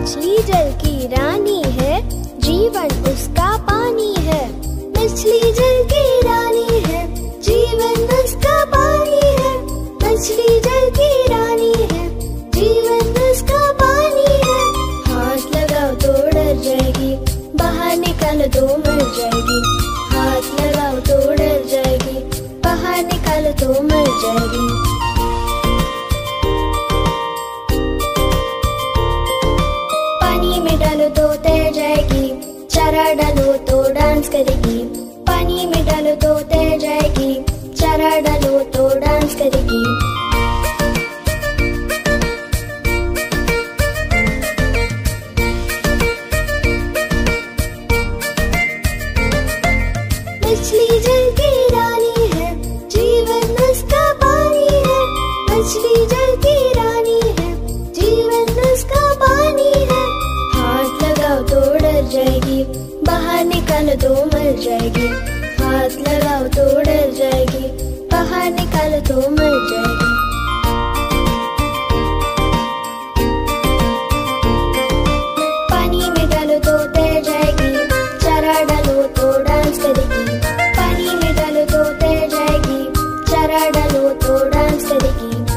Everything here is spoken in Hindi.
मछली जल की रानी है, जीवन उसका पानी है। मछली जल की रानी है, जीवन उसका पानी है। मछली जल की रानी है, जीवन उसका पानी है। हाथ लगाओ तो डर जाएगी, बाहर निकाल तो मर जाएगी। हाथ लगाओ तो डर जाएगी, बाहर निकाल तो मर जाएगी। डलो तो तैर जाएगी चरा डलो तो डांस करेगी पानी में डालो तो तैर जाएगी चरा डलो तो डांस करेगी मछली जल की रानी है जीवन उसका पानी है मछली जाएगी। बाहर निकालो तो मर जाएगी। हाथ लगाओ तो डर जाएगी। बाहर निकालो तो मर जाएगी। पानी में तो डालो तो डांस तो करेगी। पानी में डालो तो तैर जाएगी। चारा डालो तो डांस करेगी।